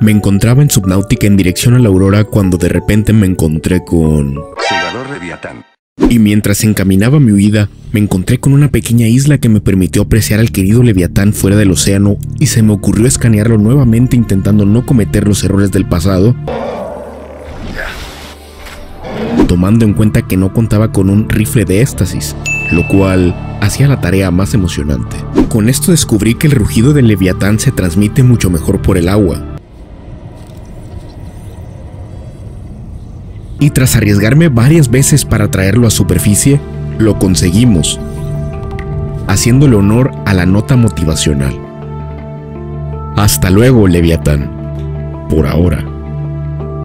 Me encontraba en Subnáutica en dirección a la aurora cuando de repente me encontré con... Segador Leviatán. Y mientras encaminaba mi huida, me encontré con una pequeña isla que me permitió apreciar al querido Leviatán fuera del océano y se me ocurrió escanearlo nuevamente intentando no cometer los errores del pasado, tomando en cuenta que no contaba con un rifle de éxtasis, lo cual hacía la tarea más emocionante. Con esto descubrí que el rugido del Leviatán se transmite mucho mejor por el agua, y tras arriesgarme varias veces para traerlo a superficie, lo conseguimos, haciéndole honor a la nota motivacional. Hasta luego, Leviatán. Por ahora.